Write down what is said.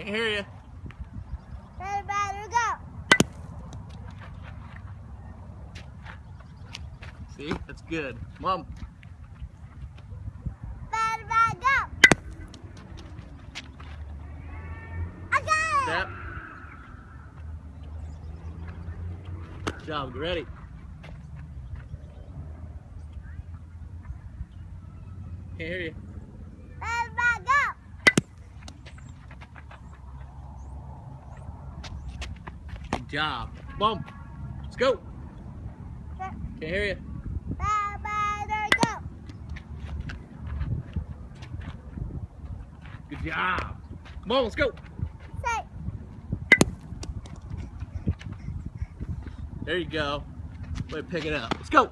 Can't hear you. See? That's good. Mom. Better go. I got it. Step. Good job. Get ready. Can't hear you. Better, better go. Job. Mom. Let's go. Can't hear you. Good job. Come on, let's go. There you go. Way to pick it up. Let's go.